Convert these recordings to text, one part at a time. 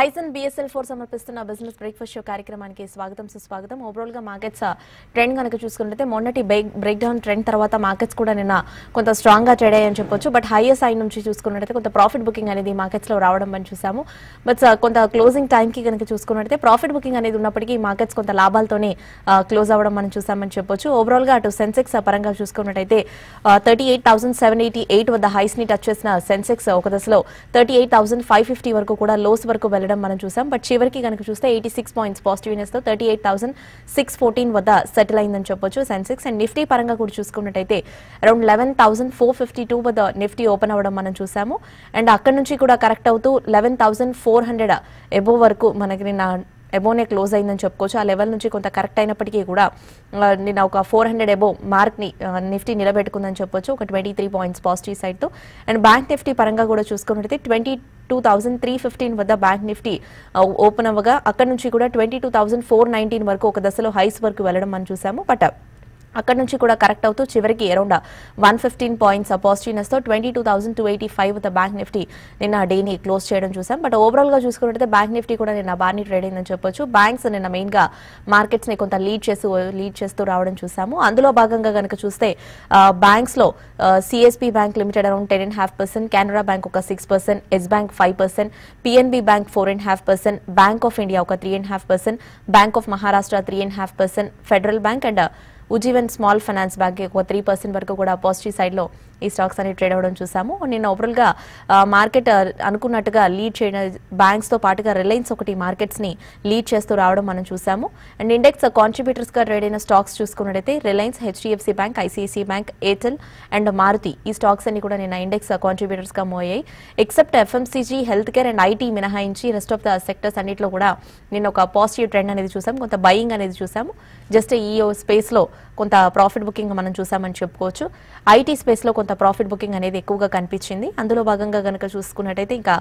హైసన్ BSL four సమర్పిస్తున్న business breakfast show కార్యక్రమానికి స్వాగతం సుస్వాగతం. ఓవరాల్గా మార్కెట్స్ ట్రెండ్ కనుక చూసుకుంటే మొన్నటి బ్రేక్ డౌన్ ట్రెండ్ తర్వాత మార్కెట్స్ కూడా నిన్న కొంత స్ట్రాంగ్గా ట్రేడ్ అయ్యని చెప్పొచ్చు. బట్ హైయెస్ట్ సైడ్ నుంచి చూసుకున్నట్టయితే కొంత ప్రాఫిట్ బుకింగ్ అనేది మార్కెట్స్లో రావడం మనం చూసాము. బట్ uh, కొంత క్లోజింగ్ టైం కి కనుక చూసుకున్నట్లయితే ప్రాఫిట్ బుకింగ్ అనేది ఉన్నప్పటికీ మార్కెట్స్ కొంత లాభాలతోనే uh, క్లోజ్ అవ్వడం మనం చూసామని చెప్పొచ్చు. ఓవరాల్గా అటు సెన్సెక్స్ uh, పరంగా చూసుకున్నట్టయితే thirty eight thousand seven eighty eight వద్ద హైస్ని టచ్ చేసిన సెన్సెక్స్ ఒక దశలో thirty eight thousand five fifty వరకు కూడా లోస్ వరకు వెళ్ళడం మనం చూసాం. బట్ చివరికి కనుక చూస్తే eighty six points పాజిటివ్నెస్తో thirty eight thousand six fourteen వద్ద సెటిల్ అయిందని చెప్పొచ్చు. సెన్సెక్స్ అండ్ నిఫ్టీ పరంగా కూడా చూసుకున్నట్టయితే around eleven thousand four fifty two వద్ద నిఫ్టీ ఓపెన్ అవ్వడం మనం చూసాము. అండ్ అక్కడ నుంచి కూడా కరెక్ట్ అవుతూ eleven thousand four hundred above వరకు మనకి నిన్న ఎబోనే క్లోజ్ అయిందని చెప్పుకోవచ్చు. ఆ లెవెల్ నుంచి కొంత కరెక్ట్ అయినప్పటికీ కూడా నేను నిన్న ఒక ఫోర్ హండ్రెడ్ ఎబో మార్క్ని నిఫ్టీ నిలబెట్టుకుందని చెప్పొచ్చు. ఒక ట్వంటీ త్రీ పాయింట్స్ పాజిటివ్ సైడ్తో అండ్ బ్యాంక్ నిఫ్టీ పరంగా కూడా చూసుకున్నట్టయితే twenty two thousand three fifteen వద్ద బ్యాంక్ నిఫ్టీ ఓపెన్ అవ్వగా అక్కడ నుంచి కూడా twenty two thousand four nineteen వరకు ఒక దశలో హైస్ వరకు వెళ్ళడం మనం చూసాము. బట్ అక్కడ నుంచి కూడా కరెక్ట్ అవుతూ చివరికి around one fifteen points పాజిటివ్నెస్తో twenty two thousand two eighty five the bank Nifty నిన్న డేని క్లోజ్ చేయడం చూసాం. బట్ ఓవరాల్గా చూసుకున్నట్టయితే బ్యాంక్ నిఫ్టీ కూడా నిన్న బాగానే ట్రేడ్ అయిందని చెప్పొచ్చు. బ్యాంక్స్ నిన్న మెయిన్గా మార్కెట్స్ని కొంత లీడ్ చేస్తూ లీడ్ చేస్తూ రావడం చూసాము. అందులో భాగంగా కనుక చూస్తే బ్యాంక్స్లో CSB bank limited around ten and half percent Canara bank ఒక six percent Yes bank five percent PNB bank four and half percent bank of India ఒక three and half percent bank of Maharashtra three and half percent federal bank and Ujjivan small finance bank ఒక three percent వరకు కూడా positive సైడ్లో ఈ stocks అనేవి trade అవ్వడం చూసాము. నిన్న ఓవరాల్గా మార్కెట్ అనుకున్నట్టుగా లీడ్ చేయడం బ్యాంక్స్తో పాటుగా రిలయన్స్ ఒకటి మార్కెట్స్ని లీడ్ చేస్తూ రావడం మనం చూసాము. అండ్ ఇండెక్స్ కాంట్రిబ్యూటర్స్గా ట్రేడ్ అయిన స్టాక్స్ చూసుకున్నట్టయితే Reliance HDFC bank ICICI bank Airtel and Maruti ఈ స్టాక్స్ అన్ని కూడా నిన్న ఇండెక్స్ కాంట్రిబ్యూటర్స్గా మోయాయి. Except FMCG health care and IT మినహాయించి రెస్ట్ ఆఫ్ ద సెక్టర్స్ అన్నింటిలో కూడా నిన్న ఒక పాజిటివ్ ట్రెండ్ అనేది చూసాం కొంత బయింగ్ అనేది చూసాము. జస్ట్ ఈ స్పేస్లో కొంత ప్రాఫిట్ బుకింగ్ మనం చూసామని చెప్పుకోవచ్చు. ఐటీ స్పేస్లో కొంత ప్రాఫిట్ బుకింగ్ అనేది ఎక్కువగా కనిపించింది. అందులో భాగంగా కనుక చూసుకున్నట్టయితే ఇంకా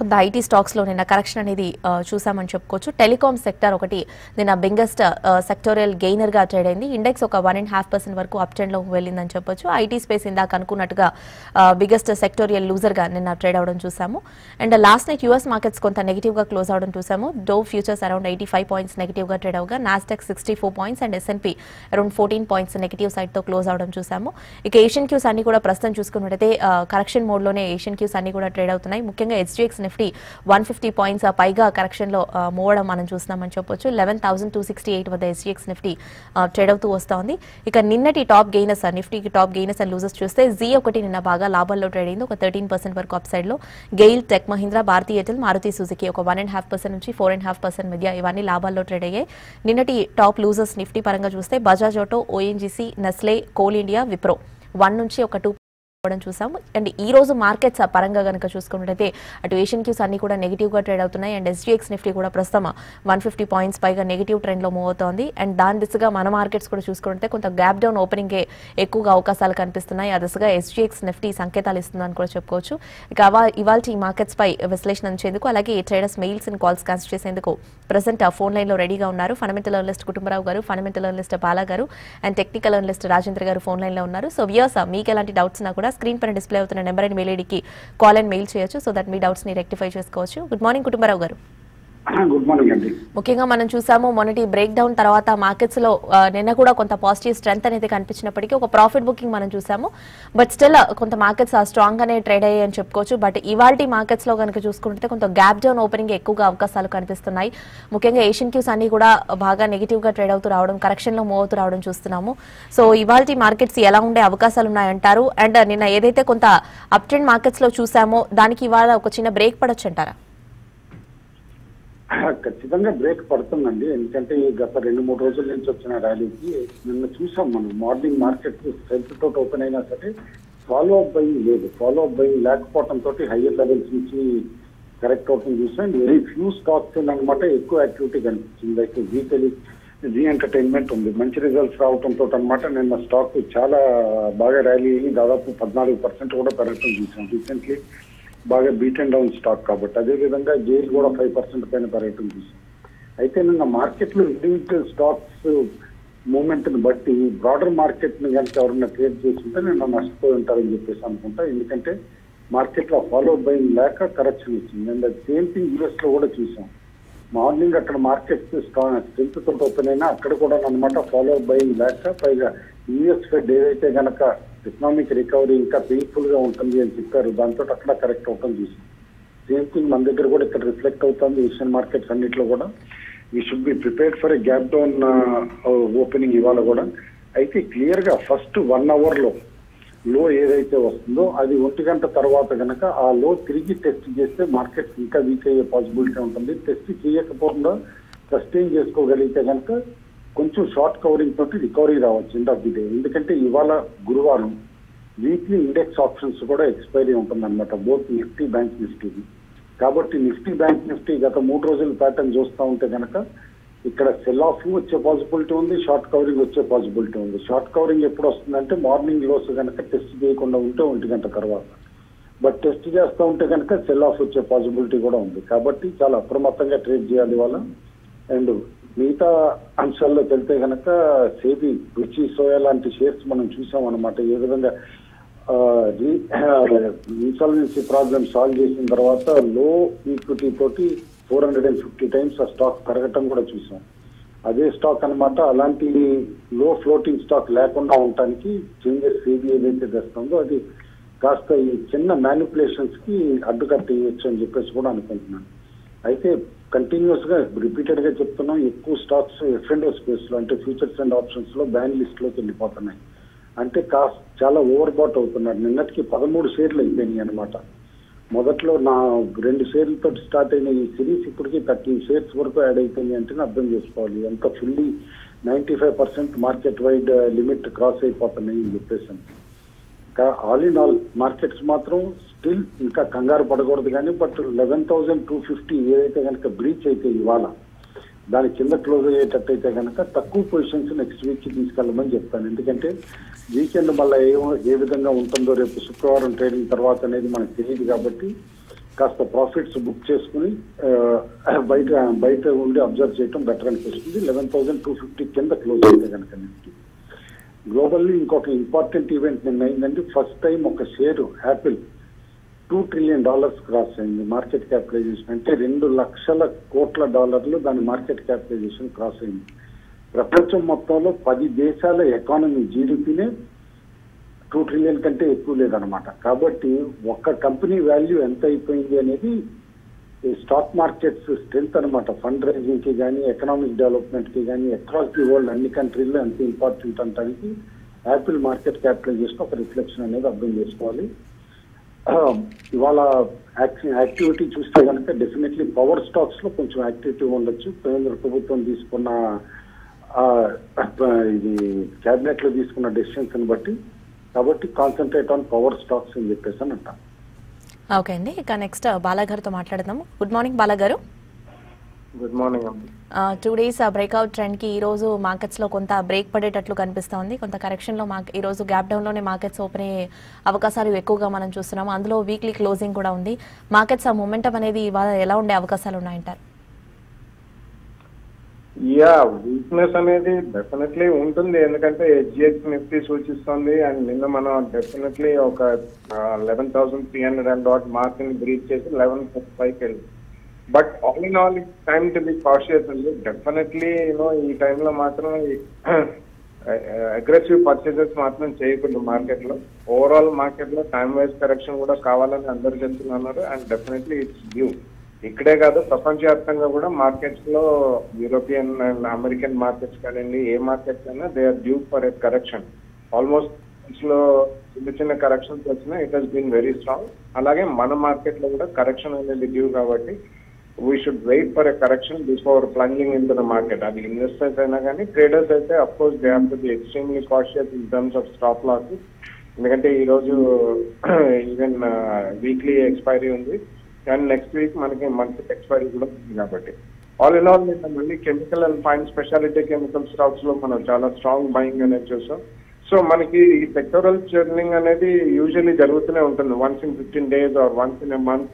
కొంత ఐటీ స్టాక్స్లో నిన్న కరెక్షన్ అనేది చూసామని చెప్పుకోవచ్చు. టెలికాం సెక్టర్ ఒకటి నిన్న బిగ్గెస్ట్ సెక్టోరియల్ గెయినర్గా ట్రేడ్ అయింది. ఇండెక్స్ ఒక వన్ అండ్ హాఫ్ పర్సెంట్ వరకు అప్ ట్రెండ్లో వెళ్ళిందని చెప్పొచ్చు. ఐటీ స్పేస్ ఇందాక అనుకున్నట్టుగా బిగ్గెస్ట్ సెక్టోరియల్ లూజర్గా నిన్న ట్రేడ్ అవడం చూసాము. And last night US markets కొంత నెగిటివ్గా క్లోజ్ అవడం చూసాము. Dow futures around eighty five points నెగిటివ్గా trade అవగా Nasdaq sixty four points and S&P around fourteen points negative సైడ్తో close అవడం చూసాము. ఇక ఏషియన్ క్యూస్ అన్ని కూడా ప్రస్తుతం చూసుకున్నట్టయితే కరెక్షన్ మోడ్లోనే ఏషియన్ క్యూస్ అన్ని కూడా ట్రేడ్ అవుతున్నాయి. ముఖ్యంగా హెచ్డిఎక్స్ నిఫ్టీ వన్ ఫిఫ్టీ పాయింట్స్ పైగా కరెక్షన్లో మూవ్ అవడం మనం చూస్తున్నామని చెప్పొచ్చు. Eleven thousand two sixty eight వద్ద ఎస్జీఎక్స్ నిఫ్టీ ట్రేడ్ అవుతూ వస్తోంది. ఇక నిన్నటి టాప్ గెయినర్స్ నిఫ్టీకి టాప్ గెయినర్స్ అండ్ లూజర్స్ చూస్తే జీ ఒకటి నిన్న బాగా లాభాల్లో ట్రేడ్ అయింది. ఒక థర్టీన్ పర్సెంట్ వరకు అప్ సైడ్లో. GAIL Tech Mahindra Bharatiya Airtel Maruti Suzuki ఒక వన్ అండ్ హాఫ్ పర్సెంట్ నుంచి ఫోర్ అండ్ హాఫ్ పర్సెంట్ మధ్య ఇవన్నీ లాభాల్లో ట్రేడ్ అయ్యాయి. నిన్నటి టాప్ లూజర్స్ నిఫ్టీ పరంగా చూస్తే Bajaj auto ONGC Nestle coal India Wipro one నుంచి ఒక టూ చూసాము. అండ్ ఈ రోజు మార్కెట్స్ పరంగా కనుక చూసుకున్నట్టయితే అటు ఏషియన్ క్యూస్ అన్ని కూడా నెగిటివ్గా ట్రేడ్ అవుతున్నాయి. అండ్ ఎస్జీఎక్స్ నిఫ్టీ కూడా ప్రస్తుతం వన్ ఫిఫ్టీ పాయింట్స్ పైగా నెగిటివ్ ట్రెండ్లో మూవ్ అవుతోంది. అండ్ దాని దిశగా మన మార్కెట్స్ కూడా చూసుకుంటే కొంత గ్యాప్ డౌన్ ఓపెనింగ్ ఎక్కువగా అవకాశాలు కనిపిస్తున్నాయి. ఆ దిశగా ఎస్జీఎక్స్ నిఫ్టీ సంకేతాలు ఇస్తుందని కూడా చెప్పుకోవచ్చు. ఇక ఇవాళ ఈ మార్కెట్స్ పై విశ్లేషణ అంచేందుకు అలాగే ట్రేడర్స్ మెయిల్స్ అండ్ కాల్స్ కాన్స్ చేసేందుకు ప్రజెంట్ ఫోన్ లైన్లో రెడీగా ఉన్నారు. ఫండమెంటల్ అనలిస్ట్ కుటుంబరావు గారు ఫండమెంటల్ అనలిస్ట్ బాలా గారు అండ్ టెక్నికల్ అనలిస్ట్ రాజేంద్ర గారు ఫోన్ లైన్లో ఉన్నారు. సో వ్యూస్ మీకు ఎలాంటి డౌట్స్ ఉన్నా కూడా స్క్రీన్ పైన డిస్ప్లే అవుతున్న నెంబర్ అండ్ మెయిల్ ఐడికి కాల్ అండ్ మెయిల్ చేయొచ్చు. సో దట్ మీ డౌట్స్ని రెక్టిఫై చేసుకోవచ్చు. గుడ్ మార్నింగ్ కుటుంబరావు గారు. గుడ్ మార్నింగ్ అండి ముఖ్యంగా మనం చూసాము మొన్నటి బ్రేక్ డౌన్ తర్వాత మార్కెట్స్లో నిన్న కూడా కొంత పాజిటివ్ స్ట్రెంత్ అనేది కనిపించినప్పటికీ ఒక ప్రాఫిట్ బుకింగ్ మనం చూసాము. బట్ స్టిల్ కొంత మార్కెట్స్ స్ట్రాంగ్ గానే ట్రేడ్ అయ్యాయి అని చెప్పుకోవచ్చు. బట్ ఇవాళ మార్కెట్స్లో కనుక చూసుకుంటే కొంత గ్యాప్ డౌన్ ఓపెనింగ్ ఎక్కువగా అవకాశాలు కనిపిస్తున్నాయి. ముఖ్యంగా ఏషియన్ క్యూస్ అన్ని కూడా బాగా నెగిటివ్గా ట్రేడ్ అవుతూ రావడం కరెక్షన్లో మూవ్ అవుతూ రావడం చూస్తున్నాము. సో ఇవాళ మార్కెట్స్ ఎలా ఉండే అవకాశాలు ఉన్నాయంటారు? అండ్ నిన్న ఏదైతే కొంత అప్ ట్రెండ్ మార్కెట్స్లో చూసామో దానికి ఇవాళ ఒక చిన్న బ్రేక్ పడొచ్చు అంటారా? ఖచ్చితంగా బ్రేక్ పడుతుందండి. ఎందుకంటే ఈ గత రెండు మూడు రోజుల నుంచి వచ్చిన ర్యాలీకి నిన్న చూసాం మనం. మార్నింగ్ మార్కెట్ స్ట్రెంత్ తోటి ఓపెన్ అయినా సరే ఫాలో అప్ బయింగ్ లేదు. ఫాలో అప్ బయింగ్ లేకపోవడం తోటి హయ్యర్ లెవెల్స్ నుంచి కరెక్ట్ అవుతుంది చూసాం. వెరీ ఫ్యూ స్టాక్స్ అనమాట ఎక్కువ యాక్టివిటీ కనిపించింది. అయితే జీ టెలి జీ ఎంటర్టైన్మెంట్ ఉంది. మంచి రిజల్ట్స్ రావడంతో అనమాట నిన్న స్టాక్ చాలా బాగా ర్యాలీ అయ్యి దాదాపు పద్నాలుగు పర్సెంట్ కూడా పెరగటం చూసాం. రీసెంట్లీ బాగా బీట్ అండ్ డౌన్ స్టాక్ కాబట్టి అదే విధంగా జైల్ కూడా ఫైవ్ పర్సెంట్ పైన పెరగటం అయితే నిన్న మార్కెట్లో ఇండివిజువల్ స్టాక్స్ మూమెంట్ని బట్టి బ్రాడర్ మార్కెట్ని కనుక ఎవరైనా ట్రేడ్ చేసుకుంటే నిన్న నష్టపోయి ఉంటారని చెప్పేసి అనుకుంటా. ఎందుకంటే మార్కెట్లో ఫాలో బైన్ లేక కరెక్షన్ వచ్చింది. అండ్ సేమ్ థింగ్ యూఎస్లో కూడా చూసాం. మార్నింగ్ అక్కడ మార్కెట్ స్ట్రెంత్ తోటి ఓపెన్ అయినా అక్కడ కూడా అనమాట ఫాలో బైన్ లేక పైగా యూఎస్ ఫెడ్ ఏదైతే కనుక ఎకనామిక్ రికవరీ ఇంకా పెయిన్ఫుల్గా ఉంటుంది అని చెప్పారు. దాంతో అక్కడ కరెక్ట్ అవటం చూసాం సేమ్ థింగ్ మన దగ్గర కూడా ఇక్కడ రిఫ్లెక్ట్ అవుతుంది ఏషియన్ మార్కెట్స్ అన్నింటిలో కూడా. We should be prepared for a gap down opening ఇవాళ కూడా. అయితే క్లియర్గా ఫస్ట్ వన్ అవర్లో లో ఏదైతే వస్తుందో అది ఒంటి గంట తర్వాత కనుక ఆ లో తిరిగి టెస్ట్ చేస్తే మార్కెట్ ఇంకా వీక్ అయ్యే పాసిబిలిటీ ఉంటుంది. టెస్ట్ చేయకపోకుండా సస్టైన్ చేసుకోగలిగితే కనుక కొంచెం షార్ట్ కవరింగ్ తోటి రికవరీ రావచ్చు ఎండ్ ఆఫ్ ది డే ఎందుకంటే ఇవాళ గురువారం వీక్లీ ఇండెక్స్ ఆప్షన్స్ కూడా ఎక్స్పైరీ ఉంటుంది అనమాట బోత్ నిఫ్టీ బ్యాంక్ నిఫ్టీది కాబట్టి నిఫ్టీ బ్యాంక్ నిఫ్టీ గత మూడు రోజుల ప్యాటర్న్ చూస్తూ ఉంటే కనుక ఇక్కడ సెల్ ఆఫ్ వచ్చే పాసిబిలిటీ ఉంది షార్ట్ కవరింగ్ వచ్చే పాసిబిలిటీ ఉంది. షార్ట్ కవరింగ్ ఎప్పుడు వస్తుందంటే మార్నింగ్ లోస్ కనుక టెస్ట్ చేయకుండా ఉంటే ఒంటి గంట తర్వాత. బట్ టెస్ట్ చేస్తూ ఉంటే కనుక సెల్ ఆఫ్ వచ్చే పాసిబిలిటీ కూడా ఉంది. కాబట్టి చాలా అప్రమత్తంగా ట్రేడ్ చేయాలి వాళ్ళ అండ్ మిగతా అంశాల్లోకి వెళ్తే కనుక సేబి రుచి సోయా లాంటి షేర్స్ మనం చూసాం అనమాట ఏ విధంగా ఇన్సాల్వెన్సీ ప్రాబ్లమ్ సాల్వ్ చేసిన తర్వాత లో ఈక్విటీ తోటి four hundred and fifty times ఆ స్టాక్ పెరగటం కూడా చూసాం. అదే స్టాక్ అన్నమాట అలాంటి లో ఫ్లోటింగ్ స్టాక్ లేకుండా ఉండటానికి చేంజెస్ సేబీ ఏదైతే తెస్తుందో అది కాస్త ఈ చిన్న మ్యానిపులేషన్స్కి అడ్డుకట్ట ఇవ్వచ్చు అని చెప్పేసి కూడా అనుకుంటున్నాను. అయితే కంటిన్యూస్గా రిపీటెడ్గా చెప్తున్నాం. ఎక్కువ స్టాక్స్ ఎఫ్ అండ్ స్పేస్లో అంటే ఫ్యూచర్స్ అండ్ ఆప్షన్స్లో బ్యాన్ లిస్ట్లోకి వెళ్ళిపోతున్నాయి. అంటే కాస్ట్ చాలా ఓవర్ బాట్ అవుతున్నారు. నిన్నటికి పదమూడు షేర్లు అయిపోయినాయి అనమాట మొదట్లో నా రెండు షేర్లతో స్టార్ట్ అయిన ఈ సిరీస్ ఇప్పటికి థర్టీన్ షేర్స్ వరకు యాడ్ అయిపోయింది అంటే అర్థం చేసుకోవాలి. ఎంత fully ninety five percent market wide limit cross అయిపోతున్నాయి అని చెప్పేసి ఆల్ ఇన్ ఆల్ మార్కెట్స్ మాత్రం స్టిల్ ఇంకా కంగారు పడకూడదు కానీ but eleven thousand two fifty ఏదైతే కనుక బ్రీచ్ అయితే ఇవాళ దాని కింద క్లోజ్ అయ్యేటట్టయితే కనుక తక్కువ పొజిషన్స్ నెక్స్ట్ వీక్ తీసుకెళ్ళమని చెప్తాను. ఎందుకంటే వీకెండ్ మళ్ళీ ఏ ఏ విధంగా ఉంటుందో రేపు శుక్రవారం ట్రేడింగ్ తర్వాత అనేది మనకు తెలియదు కాబట్టి కాస్త ప్రాఫిట్స్ బుక్ చేసుకుని బయట బయట ఉండి అబ్జర్వ్ చేయడం బెటర్ అనిపిస్తుంది. లెవెన్ థౌసండ్ టూ ఫిఫ్టీ కింద క్లోజ్ అయితే కనుక నిఫ్టీ గ్లోబల్లీ ఇంకొక ఇంపార్టెంట్ ఈవెంట్ నిన్న అయిందంటే ఫస్ట్ టైం ఒక share Apple two trillion dollars cross అయింది. మార్కెట్ క్యాపిటలైజేషన్ అంటే రెండు లక్షల కోట్ల డాలర్లు దాని మార్కెట్ క్యాపిటలైజేషన్ క్రాస్ అయింది. ప్రపంచం మొత్తంలో పది దేశాల ఎకానమీ జీడిపినే టూ ట్రిలియన్ కంటే ఎక్కువ లేదనమాట కాబట్టి ఒక్క కంపెనీ వాల్యూ ఎంత అయిపోయింది అనేది ఈ స్టాక్ మార్కెట్స్ స్ట్రెంత్ అనమాట ఫండ్ రైజింగ్కి కానీ ఎకనామిక్ డెవలప్మెంట్కి కానీ అక్రాస్ ది వరల్డ్ అన్ని కంట్రీల్లో ఎంత ఇంపార్టెంట్ అంటానికి యాపిల్ మార్కెట్ క్యాపిటలైజేషన్ ఒక రిఫ్లెక్షన్ అనేది అర్థం చేసుకోవాలి. ఇవాళ యాక్టివిటీ చూస్తే కనుక డెఫినెట్లీ పవర్ స్టాక్స్లో కొంచెం యాక్టివిటీ ఉండొచ్చు. కేంద్ర ప్రభుత్వం తీసుకున్న ఇది క్యాబినెట్లో తీసుకున్న డెసిషన్స్ బట్టి. కాబట్టి కాన్సన్ట్రేట్ ఆన్ పవర్ స్టాక్స్ అని చెప్పేసి అని అంటాం ఓకే అండి. ఇక నెక్స్ట్ బాలాగారితో మాట్లాడదాము. Good morning బాలాగారు. Good morning two days breakout ట్రెండ్కి రోజు మార్కెట్స్లో కొంత బ్రేక్ పడేటట్లు కనిపిస్తోంది కొంత కరెక్షన్లో మాకు ఈ రోజు గ్యాప్ డౌన్లోనే మార్కెట్స్ ఓపెన్ అయ్యే అవకాశాలు ఎక్కువగా మనం చూస్తున్నాము అందులో వీక్లీ క్లోజింగ్ కూడా ఉంది. మార్కెట్స్ ఆ మొమెంటం అనేది ఇవాళ ఎలా ఉండే అవకాశాలు ఉన్నాయంటారు? యా వీక్నెస్ అనేది డెఫినెట్లీ ఉంటుంది. ఎందుకంటే హెచ్జిహెచ్ నిఫ్టీ సూచిస్తుంది. అండ్ నిన్న మనం డెఫినెట్లీ ఒక eleven thousand three hundred and dot మార్క్ని breach చేసి లెవెన్ పైకి వెళ్ళి. But all in all time to be cautious అండి. డెఫినెట్లీ యూనో ఈ టైంలో మాత్రం అగ్రెసివ్ పర్చేజెస్ మాత్రం చేయకూడదు మార్కెట్లో ఓవరాల్ మార్కెట్లో టైం వైజ్ కరెక్షన్ కూడా కావాలని అందరు చెప్తున్నారు. అండ్ డెఫినెట్లీ ఇట్స్ డ్యూ ఇక్కడే కాదు ప్రపంచవ్యాప్తంగా కూడా మార్కెట్స్లో యూరోపియన్ అండ్ అమెరికన్ మార్కెట్స్ కానివ్వండి ఏ మార్కెట్స్ అయినా they are due for a correction ఆల్మోస్ట్లో చిన్న చిన్న కరెక్షన్స్ వచ్చినా it has been very strong అలాగే మన మార్కెట్లో కూడా కరెక్షన్ అనేది డ్యూ కాబట్టి we should wait for a correction before plunging into the market అది ఇన్వెస్టర్స్ అయినా కానీ ట్రేడర్స్ అయితే of course they have to be extremely cautious in terms of stop loss ఎందుకంటే ఈ రోజు ఈవెన్ వీక్లీ ఎక్స్పైరీ ఉంది. కానీ నెక్స్ట్ వీక్ మనకి మంత్ ఎక్స్పైరీ కూడా ఉంది కాబట్టి. ఆల్ ఇన్ ఆల్ నిన్న మళ్ళీ chemical and fine speciality chemical స్టాక్స్లో మనం చాలా స్ట్రాంగ్ బయింగ్ అనేది చూసాం. సో మనకి ఈ సెక్టోరల్ చర్నింగ్ అనేది యూజువలీ జరుగుతూనే ఉంటుంది. Once in fifteen days or once in a month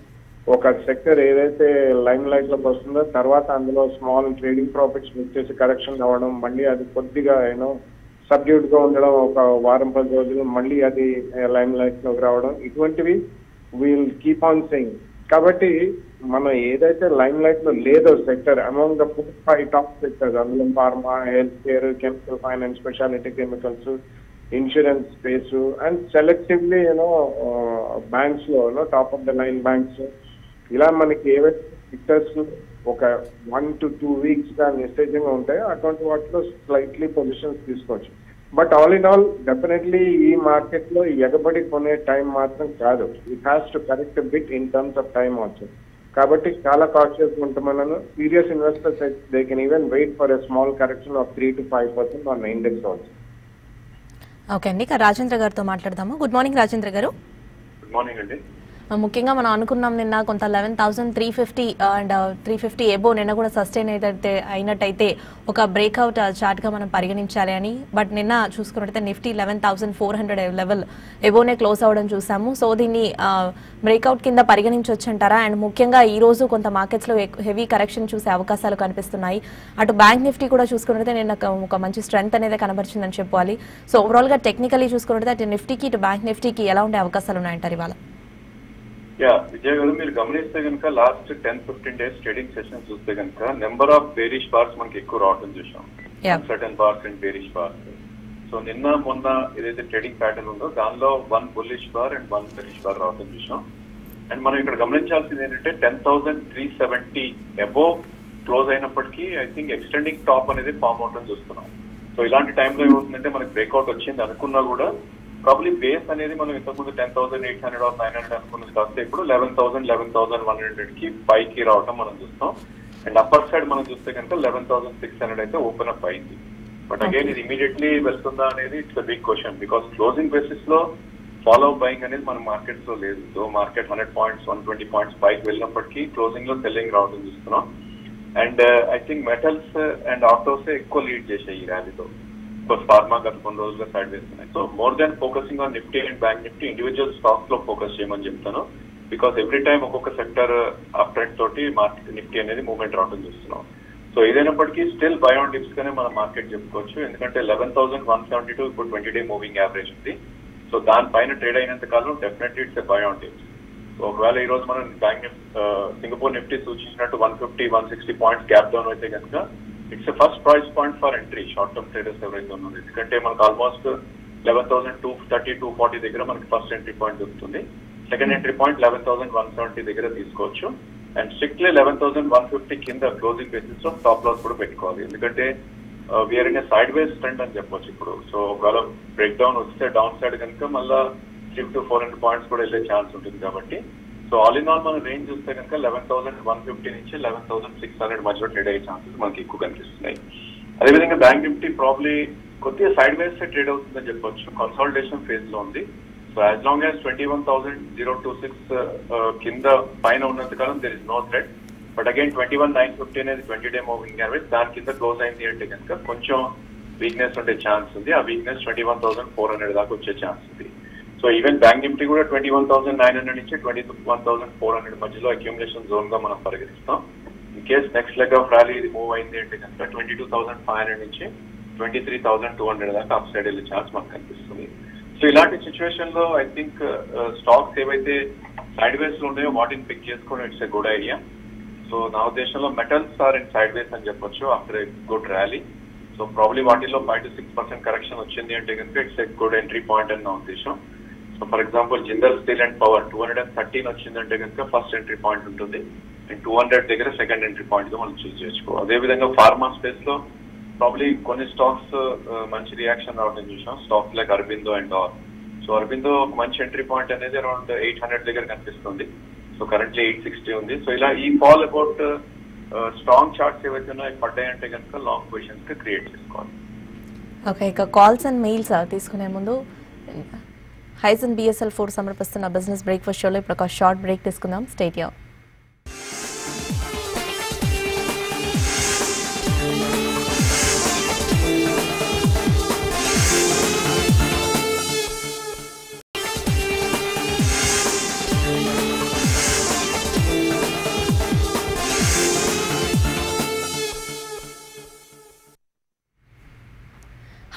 ఒక సెక్టర్ ఏదైతే లైమ్ లైట్లోకి వస్తుందో తర్వాత అందులో స్మాల్ ట్రేడింగ్ ప్రాఫిట్స్ బుక్ చేసి కరెక్షన్ అవ్వడం మళ్ళీ అది కొద్దిగా యూనో సబ్డ్యూట్గా ఉండడం ఒక వారం పది రోజులు మళ్ళీ అది లైమ్ లైట్లోకి రావడం ఇటువంటివి వీల్ కీప్ ఆన్ సెయింగ్ కాబట్టి మనం ఏదైతే లైమ్ లైట్లో లేదో sector among the food five top sectors అందులో pharma health care chemical finance speciality chemicals insurance space and selectively you know బ్యాంక్స్లో top of the line banks ఇలా మనకి ఏవైతే సెక్టర్స్ ఒక వన్ టు టూ వీక్స్గా నిశ్చయంగా ఉంటాయో అటువంటి వాటిలో స్లైట్లీ పొజిషన్స్ తీసుకోవచ్చు. But all in all definitely ఈ మార్కెట్లో ఎగబడి కొనే టైం మాత్రం కాదు. It has to correct bit in terms of time also కాబట్టి చాలా conscious ఉంటామన్నాను serious investors they can even wait for a small correction of three to five percent on index also okay అండి ఇక రాజేంద్ర గారితో మాట్లాడదాము. Good morning Rajendra గారు. Good morning అండి ముఖ్యంగా మనం అనుకున్నాం నిన్న కొంత eleven thousand three fifty and three fifty above నిన్న కూడా సస్టైన్ అయితే అయినట్టయితే ఒక బ్రేక్అవుట్ చార్ట్గా మనం పరిగణించాలి అని. బట్ నిన్న చూసుకున్నట్టయితే Nifty eleven thousand four hundred level ఎబోనే close అవ్వడం చూసాము. సో దీన్ని బ్రేక్అవుట్ కింద పరిగణించవచ్చు అంటారా అండ్ ముఖ్యంగా ఈ రోజు కొంత మార్కెట్స్లో హెవీ కరెక్షన్ చూసే అవకాశాలు కనిపిస్తున్నాయి. అటు బ్యాంక్ నిఫ్టీ కూడా చూసుకున్నట్టయితే నిన్న ఒక- ఒక మంచి స్ట్రెంత్ అనేది కనబరిచిందని చెప్పాలి. సో ఓవరాల్గా టెక్నికలీ చూసుకున్నట్టయితే అటు నిఫ్టీకి ఇటు బ్యాంక్ నిఫ్టీకి ఎలా ఉండే అవకాశాలు ఉన్నాయంటారు ఇవాళ? యా విజయ్ గారు మీరు గమనిస్తే కనుక last ten fifteen days trading session చూస్తే కనుక నెంబర్ ఆఫ్ బేరిష్ బార్స్ మనకి ఎక్కువ రావడం చూసాం. Certain bars and bearish bars so నిన్న మొన్న ఏదైతే ట్రేడింగ్ ప్యాటర్న్ ఉందో దానిలో one bullish bar and one bearish bar రావడం చూసాం అండ్ మనం ఇక్కడ గమనించాల్సింది ఏంటంటే ten thousand three seventy above close అయినప్పటికీ ఐ థింక్ ఎక్స్టెండింగ్ టాప్ అనేది ఫామ్ అవడం చూస్తున్నాం. సో ఇలాంటి టైంలో ఏమవుతుందంటే మనకి బ్రేక్అవుట్ వచ్చింది అనుకున్నా కూడా ప్రాబ్లీ బేస్ అనేది మనం ఇంతకుముందు ten thousand eight hundred or nine hundred అనుకున్నది కాస్త ఇప్పుడు eleven thousand eleven thousand one హండ్రెడ్కి పైకి రావడం మనం చూస్తాం. అండ్ అప్పర్ సైడ్ మనం చూస్తే కనుక లెవెన్ థౌసండ్ సిక్స్ హండ్రెడ్ అయితే ఓపెన్ అప్ అయింది. బట్ అగైన్ ఇది ఇమీడియట్లీ వెళ్తుందా అనేది it's big question because closing బేసిస్లో ఫాలో బయింగ్ అనేది మన మార్కెట్స్లో లేదు. So market hundred points one twenty points పైకి వెళ్ళినప్పటికీ క్లోజింగ్లో సెల్లింగ్ రావడం చూస్తున్నాం. And I think metals and autos ఎక్కువ లీడ్ చేసాయి ఈ ర్యాలీతో బికాస్ ఫార్మా గత కొన్ని రోజులుగా సైడ్ వేస్తున్నాయి so more than focusing on Nifty and bank Nifty individual స్టాక్స్లో ఫోకస్ చేయమని చెప్తాను. బికాస్ ఎవ్రీ టైం ఒక్కొక్క సెక్టర్ అప్ ట్రెండ్ తోటి మార్కెట్ నిఫ్టీ అనేది మూవ్మెంట్ రావడం చూస్తున్నాం. సో ఏదైనప్పటికీ స్టిల్ బై ఆన్ డిప్స్ గానే మనం మార్కెట్ చెప్పుకోవచ్చు. ఎందుకంటే eleven thousand one seventy two ఇప్పుడు ట్వంటీ డే మూవింగ్ యావరేజ్ ఉంది సో దానిపైన ట్రేడ్ అయినంత కాలం definitely it's buy on dips so ఒకవేళ ఈ రోజు మనం bank Singapore Nifty సూచించినట్టు one fifty one sixty points gap down అయితే కనుక it's first price point for entry short term traders ఎవరైతే ఉన్నారు ఎందుకంటే మనకు almost eleven thousand two thirty two forty దగ్గర మనకి ఫస్ట్ ఎంట్రీ పాయింట్ దొరుకుతుంది. Second entry point eleven thousand one seventy దగ్గర తీసుకోవచ్చు. And strictly eleven thousand one fifty కింద క్లోజింగ్ బేసిస్లో టాప్ లాస్ కూడా పెట్టుకోవాలి. ఎందుకంటే we're in sideways trend అని చెప్పొచ్చు ఇప్పుడు. సో ఒకవేళ బ్రేక్ డౌన్ వస్తే డౌన్ సైడ్ కనుక మళ్ళీ three to four hundred points కూడా వెళ్ళే ఛాన్స్ ఉంటుంది కాబట్టి సో ఆల్ ఇన్ ఆల్ మనం రేంజ్ చూస్తే కనుక లెవెన్ థౌసండ్ వన్ ఫిఫ్టీ నుంచి లెవెన్ థౌసండ్ సిక్స్ హండ్రెడ్ మధ్యలో ట్రేడ్ అయ్యే ఛాన్సెస్ మనకి ఎక్కువ కనిపిస్తున్నాయి. అదేవిధంగా బ్యాంక్ నిఫ్టీ ప్రాబ్లీ కొద్దిగా సైడ్ వైస్ ట్రేడ్ అవుతుందని చెప్పొచ్చు. కన్సాలిడేషన్ ఫేజ్లో ఉంది. So as long as twenty one thousand zero two six కింద పైన ఉన్నంత కాలం there is no threat but again twenty one nine fifty అనేది ట్వంటీ డే మూవింగ్ యావరేజ్ దాని కింద క్లోజ్ అయింది అంటే కనుక కొంచెం వీక్నెస్ ఉండే ఛాన్స్ ఉంది. ఆ weakness twenty one thousand four hundred దాకా వచ్చే ఛాన్స్ ఉంది. సో ఈవెన్ బ్యాంక్ నిఫ్టీ కూడా twenty one thousand nine hundred నుంచి twenty one thousand four hundred మధ్యలో అక్యూములేషన్ జోన్గా మనం పరిగణిస్తాం. In case next leg of rally ఇది మూవ్ అయింది అంటే కనుక twenty two thousand five hundred నుంచి twenty three thousand two hundred దాకా అప్ సైడ్ వెళ్ళే ఛాన్స్ మనకు కనిపిస్తుంది. సో ఇలాంటి సిచ్యువేషన్లో ఐ థింక్ స్టాక్స్ ఏవైతే సైడ్ వేస్లో ఉన్నాయో వాటిని పిక్ చేసుకోవడం it's a good idea so నా ఉద్దేశంలో metals are in sideways అని చెప్పొచ్చు after a good rally so probably వాటిలో five to six percent correction వచ్చింది అంటే కనుక it's a good entry point అని నా ఉద్దేశం. So for example Jindal steel and power two hundred and thirteen వచ్చిందంటే కనుక ఫస్ట్ ఎంట్రీ పాయింట్ ఉంటుంది. అండ్ టూ హండ్రెడ్ దగ్గర సెకండ్ ఎంట్రీ పాయింట్గా మనం చూస్ చేసుకో. అదే విధంగా ఫార్మా స్పేస్లో ప్రాబ్లీ కొన్ని స్టాక్స్ uh, మంచి రియాక్షన్ రావడం చూసాం. Stocks like Aurobindo and all so Aurobindo ఒక మంచి ఎంట్రీ పాయింట్ అనేది అరౌండ్ ఎయిట్ హండ్రెడ్ దగ్గర కనిపిస్తుంది. సో కరెంట్లీ ఎయిట్ సిక్స్టీ ఉంది. సో ఇలా ఈ ఫాల్ అబౌట్ స్ట్రాంగ్ చార్ట్స్ ఏవైతే ఉన్నాయో పడ్డాయంటే కనుక లాంగ్ పొజిషన్స్ క్రియేట్ చేసుకోవాలి. ఓకే ఇక కాల్స్ అండ్ మెయిల్స్ తీసుకునే ముందు హైజన్ బిఎస్ఎల్ ఫోర్ సమర్పిస్తున్న బిజినెస్ బ్రేక్ఫాస్ట్ షోలో ఇప్పుడు ఒక షార్ట్ బ్రేక్ తీసుకుందాం. స్టేట్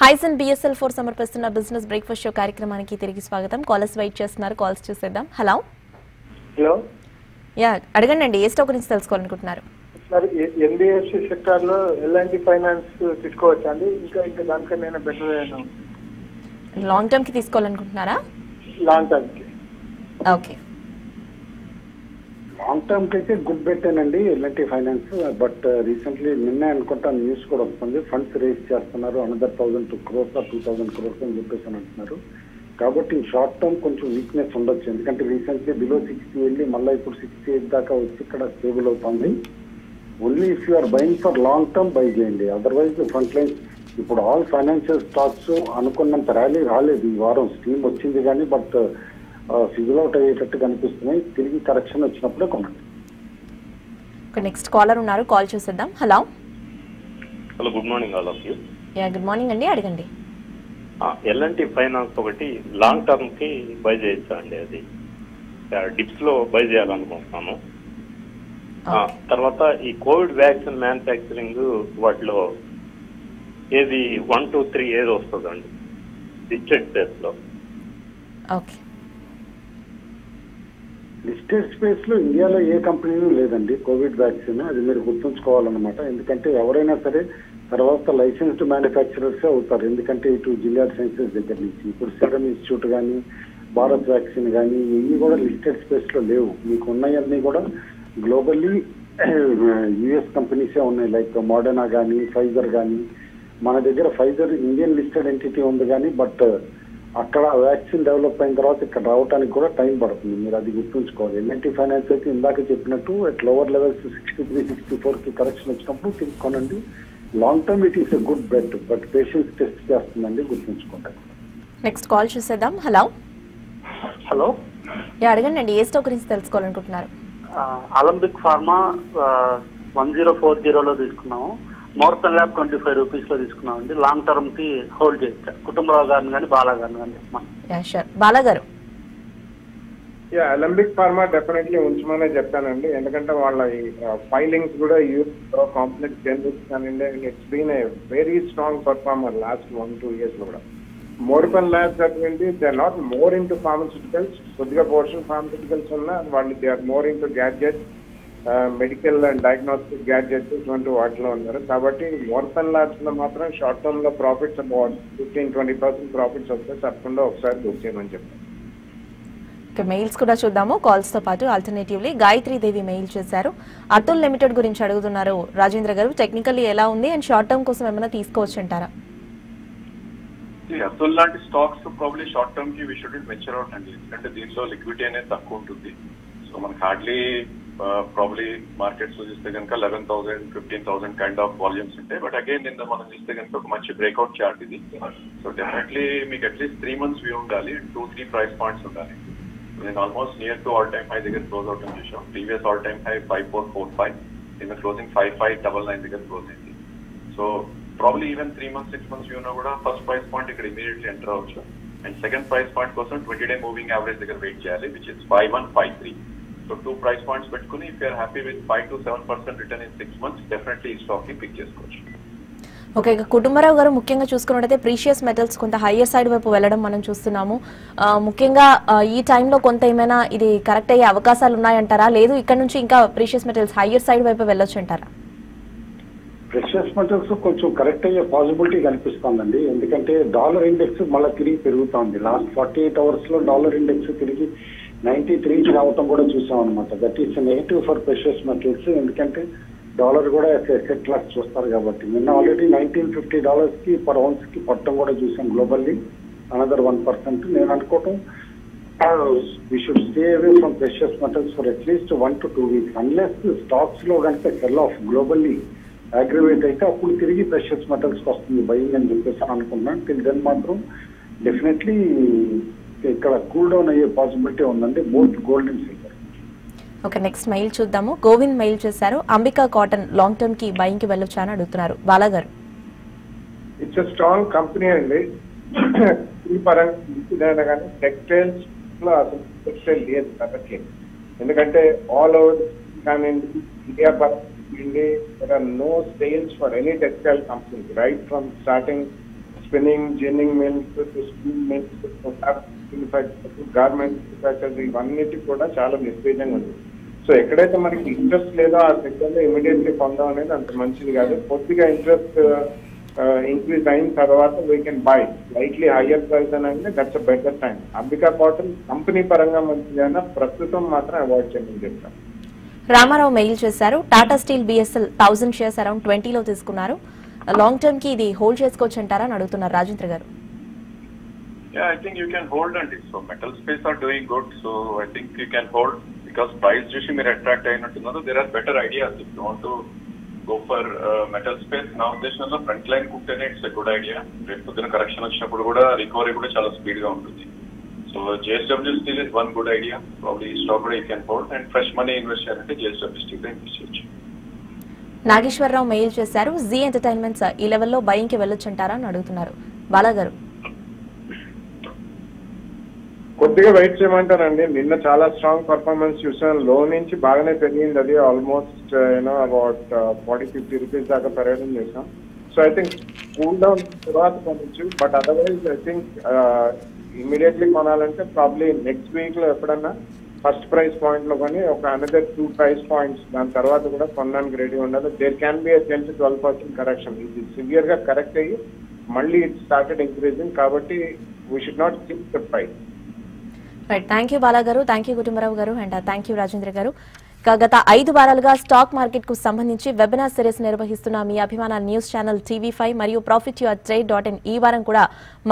యా హైసన్ బిఎస్ఎల్ ఫోర్ సమర్పిస్తున్న బిజినెస్ బ్రేక్ఫాస్ట్ షో కార్యక్రమానికి తిరిగి స్వాగతం. కాలర్స్ వెయిట్ చేస్తున్నారు. కాల్స్ చూసేద్దాం. హలో హలో యా అడగండి అండి ఏ స్టాక్ గురించి తెలుసుకోవాలనుకుంటున్నారు? సార్ ఎన్బిఎఫ్సి సెక్టార్లో ఎలాంటి ఫైనాన్స్ తీసుకోవచ్చా అండి? ఇంకా ఇంకా దానికన్నా నేను బెటర్ లాంగ్ టర్మ్కి తీసుకోవాలనుకుంటున్నారా? లాంగ్ టర్మ్కి. ఓకే లాంగ్ టర్మ్కి అయితే గుడ్ బెట్టేనండి ఎల్ఎన్టీ ఫైనాన్స్ బట్ రీసెంట్లీ నిన్నే అనుకుంటా న్యూస్ కూడా వస్తుంది. ఫండ్స్ రేస్ చేస్తున్నారు. Another thousand two crores two thousand crores అని చెప్పేసి అని అంటున్నారు. కాబట్టి షార్ట్ టర్మ్ కొంచెం వీక్నెస్ ఉండొచ్చు. ఎందుకంటే రీసెంట్లీ బిలో సిక్స్టీ వెళ్ళి మళ్ళీ ఇప్పుడు సిక్స్టీ ఎయిట్ దాకా వచ్చి ఇక్కడ స్టేబుల్ అవుతుంది. Only if you're buying for long term buy చేయండి. అదర్వైజ్ ఫ్రంట్ లైన్ ఇప్పుడు ఆల్ ఫైనాన్షియల్ స్టాక్స్ అనుకున్నంత ర్యాలీ రాలేదు. ఈ వారం స్కీమ్ వచ్చింది కానీ బట్ ఫిజిల్ అవుట్ అయ్యేటట్టు కనిపిస్తున్నాయి. తిరిగి కరెక్షన్ వచ్చినప్పుడే కొనండి. ఒక నెక్స్ట్ కాలర్ ఉన్నారు. కాల్ చేసేద్దాం. Hello hello good morning all of you yeah good morning అండి. అడగండి. ఎల్ఎన్టీ ఫైనాన్స్ ఒకటి లాంగ్ టర్మ్కి బై చేయొచ్చా అండి అది? డిప్స్లో బై చేయాలనుకుంటున్నాను. ఆ, తర్వాత ఈ కోవిడ్ వ్యాక్సిన్ మ్యానుఫ్యాక్చరింగ్ వాటిలో ఏది వన్ టూ త్రీ ఏది వస్తుందండి? లిస్టెడ్ స్పేస్లో. ఓకే లిస్టెడ్ స్పేస్లో ఇండియాలో ఏ కంపెనీలు లేదండి. కోవిడ్ వ్యాక్సిన్ అది మీరు గుర్తుంచుకోవాలన్నమాట. ఎందుకంటే ఎవరైనా సరే తర్వాత లైసెన్స్డ్ మ్యానుఫ్యాక్చరర్స్ అవుతారు. ఎందుకంటే ఇటు జిల్లా సైన్సెస్ దగ్గర నుంచి ఇప్పుడు సెరమ్ ఇన్స్టిట్యూట్ కానీ భారత్ వ్యాక్సిన్ కానీ ఇవి కూడా లిస్టెడ్ స్పేస్లో లేవు. మీకు ఉన్నాయన్నీ కూడా గ్లోబల్లీ యుఎస్ కంపెనీసే ఉన్నాయి. లైక్ మోడర్నా కానీ ఫైజర్ కానీ మన దగ్గర ఫైజర్ ఇండియన్ లిస్టెడ్ ఎంటిటీ ఉంది కానీ బట్ అక్కడ వ్యాక్సిన్ డెవలప్ అయిన తర్వాత ఇక్కడ రావడానికి కూడా టైం పడుతుంది. మీరు అది గుర్తుంచుకోవాలి. ఎల్ఎన్టీ ఫైనాన్స్ అయితే ఇందాక చెప్పినట్టు at lower levels sixty three sixty ఫోర్కి కరెక్షన్ వచ్చినప్పుడు తీసుకోనండి long term it is a good bet but patience test చేస్తుందండి గుర్తుంచుకోండి. నెక్స్ట్ కాల్ చేసేద్దాం. హలో హలో యా అడగండి అండి. ఏ స్టాక్ గురించి తెలుసుకోవాలనుకుంటున్నారు? Alembic pharma one zero four జీరోలో తీసుకున్నాము. మోర్సన్ ల్యాబ్ ట్వంటీ ఫైవ్ రూపీస్లో తీసుకున్నాం అండి లాంగ్ టర్మ్కి హోల్డ్ చేయొచ్చా కుటుంబరావు గారిని కానీ బాలా గారిని కానీ చెప్పమని. యా షూర్ బాలా గారు. యా అలంబిక్ ఫార్మా డెఫినెట్లీ ఉంచమనే చెప్తానండి ఎందుకంటే వాళ్ళ ఫైలింగ్స్ కూడా యూస్ కాంప్లెక్స్ జనరిక్స్ కానివ్వండి it's been a very strong performer last one two ఇయర్స్లో కూడా. మోర్పన్ ల్యాబ్స్ అటువంటి they are not more into pharmaceuticals కొద్దిగా పోర్షన్ ఫార్మసిటికల్స్ ఉన్నా వాళ్ళు they are more into gadgets medical and diagnostic gadgets ఇటువంటి వాటిలో ఉన్నారు. కాబట్టి మోర్పన్ ల్యాబ్స్లో మాత్రం షార్ట్ టర్మ్లో profits about fifteen twenty percent profits వస్తే తప్పకుండా ఒకసారి బుక్ చేయమని చెప్పారు. ఓకే మెయిల్స్ కూడా చూద్దాము. కాల్స్తో పాటు ఆల్టర్నేటివ్లీ గాయత్రి దేవి మెయిల్ చేశారు. అతుల్ లిమిటెడ్ గురించి అడుగుతున్నారు రాజేంద్ర గారు. టెక్నికల్లీ ఎలా ఉంది? అండ్ షార్ట్ టర్మ్ కోసం ఏమైనా తీసుకోవచ్చు అంటారా? అతుల్ లాంటి స్టాక్స్ ప్రాబ్లీ షార్ట్ టర్మ్కి వీ షుడ్ అవుట్ అండి. ఎందుకంటే దీంట్లో లిక్విడిటీ అనేది తక్కువ ఉంటుంది. సో మనకి హార్డ్లీ ప్రాబ్లీ మార్కెట్స్లో చూస్తే కనుక eleven thousand fifteen thousand kind of volumes ఉంటాయి బట్ అగైన్ నిన్న మనం చూస్తే కనుక ఒక మంచి బ్రేక్అవుట్ చార్ట్ ఇది సో డెఫినెట్లీ మీకు at least three months view ఉండాలి టూ త్రీ ప్రైస్ పాయింట్స్ ఉండాలి నేను almost near to all time high దగ్గర క్లోజ్ అవుట్ అని చూసాం previous all time high five four four five నిన్న closing five five double nine దగ్గర close అయింది so probably even three months six months view కూడా first price point ఇక్కడ immediately enter అవ్వచ్చు and second price point కోసం twenty day moving average దగ్గర wait చేయాలి which is five one five three so two price points పెట్టుకుని if you're happy with five to seven percent return in six months definitely ఈ స్టాక్ని pick చేసుకోవచ్చు okay ఇక కుటుంబరావు గారు ముఖ్యంగా చూసుకున్నట్టయితే ప్రీషియస్ మెటల్స్ కొంత హయ్యర్ సైడ్ వైపు వెళ్ళడం మనం చూస్తున్నాము. ముఖ్యంగా ఈ టైంలో కొంత ఏమైనా ఇది కరెక్ట్ అయ్యే అవకాశాలు ఉన్నాయంటారా? లేదు ఇక్కడ నుంచి ఇంకా ప్రీషియస్ మెటల్స్ హయ్యర్ సైడ్ వైపు వెళ్ళొచ్చు అంటారా? ప్రెషియస్ మెటల్స్ కొంచెం కరెక్ట్ అయ్యే పాసిబిలిటీ కనిపిస్తోందండి. ఎందుకంటే డాలర్ ఇండెక్స్ మళ్ళీ తిరిగి పెరుగుతోంది. లాస్ట్ ఫార్టీ ఎయిట్ అవర్స్లో డాలర్ ఇండెక్స్ తిరిగి నైన్టీ త్రీకి రావటం కూడా చూసాం అనమాట that is negative for precious metals ఎందుకంటే డాలర్ కూడా ఎసెట్ క్లాస్ చూస్తారు కాబట్టి. నిన్న ఆల్రెడీ నైన్టీన్ ఫిఫ్టీ డాలర్స్కి పర్ అవున్స్కి పట్టడం కూడా చూసాం గ్లోబల్లీ అనదర్ వన్ పర్సెంట్ నేను అనుకోవటం we should stay away from precious metals for at least one to two weeks unless స్టాక్స్లో కనుక సెల్ ఆఫ్ గ్లోబల్లీ అగ్రివేట్ అయితే అప్పుడు తిరిగి ప్రెషియస్ మెటల్స్ వస్తుంది. భయం అని చెప్పేసి అనుకుంటున్నాను. టిల్ దెన్ మాత్రం డెఫినెట్లీ ఇక్కడ కూల్ డౌన్ అయ్యే పాసిబిలిటీ ఉందండి. Both gold and silver okay next mail చూద్దాము. గోవింద్ మెయిల్ చేశారు. అంబికా కాటన్ లాంగ్ టర్మ్కి బయింగ్కి వెళ్ళొచ్చా అని అడుగుతున్నారు. బాలా గారు. ఇట్స్ ఎ స్ట్రాంగ్ కంపెనీ అండి. ఈ పరంగా ఇదైనా కానీ టెక్స్టైల్స్లో అసలు టెక్స్టైల్ లేదు కాబట్టి. ఎందుకంటే ఆల్ ఓవర్ కానివ్వండి India పరండి there are no sales for any textile company right from starting spinning ginning mills spin mills garment factories ఇవన్నిటి కూడా చాలా నిస్తేజంగా ఉంది. సో ఎక్కడైతే మనకి ఇంట్రెస్ట్ లేదో ఆ సెక్టర్లో ఇమీడియట్లీ పొందడం అనేది అంత మంచిది కాదు. కొద్దిగా ఇంట్రెస్ట్ ఇంక్రీజ్ అయిన తర్వాత we can buy lightly higher price అని అంటే that's a better time Ambika cotton company పరంగా మంచిదైనా ప్రస్తుతం మాత్రం అవాయిడ్ చేయమని చెప్తాను రామారావు మెయిల్ చేశారు. Tata steel BSL thousand shares around ట్వంటీలో తీసుకున్నారు. లాంగ్ టర్మ్కి ఇది హోల్డ్ చేసుకోవచ్చు అంటారా అని అడుగుతున్నారు రాజేంద్ర గారు. Yeah, I think you can hold on it. So metal space are doing good. So I think you can hold because price చూసి మీరు అట్రాక్ట్ అయినట్టున్నారు. There are better ideas. If you want to go for uh, metal space నా ఉద్దేశంలో front line కుట్టేనే it's good idea రేపు పొద్దున correction వచ్చినప్పుడు కూడా రికవరీ కూడా చాలా స్పీడ్గా ఉంటుంది. So JSW steel is one good idea probably ఈ స్టాక్ కూడా you can hold and fresh money invest చేయాలంటే జేఎస్డబ్ల్యూ స్టీల్ ఇన్వెస్ట్ చేయొచ్చు. నాగేశ్వరరావు మెయిల్ చేశారు. జీ ఎంటర్టైన్మెంట్స్ ఈ లెవెల్లో భయంకి కి వెళ్ళొచ్చు అని అడుగుతున్నారు. బాలాగారు కొద్దిగా వెయిట్ చేయమంటారండి నిన్న చాలా స్ట్రాంగ్ పర్ఫార్మెన్స్ చూసాను లో నుంచి బాగానే పెరిగింది అది. Almost you know about forty fifty rupees దాకా పెరగడం చేసాం so I think cool down తర్వాత కొనొచ్చు but otherwise I think immediately కొనాలంటే ప్రాబ్లీ నెక్స్ట్ వీక్లో ఎప్పుడన్నా ఫస్ట్ ప్రైస్ పాయింట్లో కానీ ఒక అనదర్ టూ ప్రైస్ పాయింట్స్ దాని తర్వాత కూడా కొనడానికి రెడీ ఉండాలి. There can be ten to twelve percent correction ఇది సివియర్గా కరెక్ట్ అయ్యి మళ్ళీ ఇట్ స్టార్టెడ్ ఇంక్రీజింగ్ కాబట్టి we should not keep the price right thank you Bala గారు. థ్యాంక్ యూ కుటుంబరావు గారు. అండ్ థ్యాంక్ యూ రాజేంద్ర గారు. గత ఐదు వారాలుగా స్టాక్ మార్కెట్కు సంబంధించి వెబినార్ సిరీస్ నిర్వహిస్తున్న మీ అభిమాన న్యూస్ ఛానల్ టీవీ ఫైవ్ మరియు profit your trade dot in ఈ వారం కూడా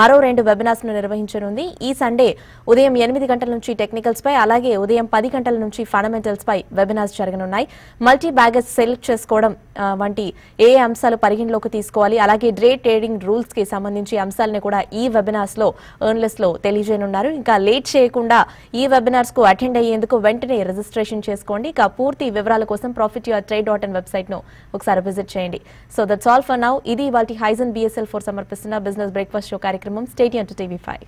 మరో రెండు వెబినార్స్ను నిర్వహించనుంది. ఈ సండే ఉదయం ఎనిమిది గంటల నుంచి టెక్నికల్స్ పై అలాగే ఉదయం పది గంటల నుంచి ఫండమెంటల్స్ పై వెబినార్స్ జరగనున్నాయి. మల్టీ బ్యాగెస్ సెలెక్ట్ చేసుకోవడం వంటి ఏ అంశాలు పరిగణలోకి తీసుకోవాలి అలాగే డే ట్రేడింగ్ రూల్స్కి సంబంధించి అంశాలను కూడా ఈ వెబినార్స్లో ఎర్న్లెస్లో తెలియజేయనున్నారు. ఇంకా లేట్ చేయకుండా ఈ వెబినార్స్కు అటెండ్ అయ్యేందుకు వెంటనే రిజిస్ట్రేషన్ చేసుకోండి. ఇక పూర్తి వివరాల కోసం profit your trade dot in వెబ్సైట్ను ఒకసారి విజిట్ చేయండి. So that's all for now ఇది వాటి హైజన్ బిఎస్ఎల్ ఫోర్ సమర్పిస్తున్న బిజినెస్ బ్రేక్ఫాస్ట్ షో కార్యక్రమం. స్టేడియం టు టీవీ ఫైవ్